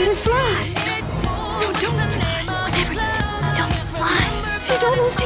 It'll fly. No, don't fly. Whatever you do, don't fly. It almost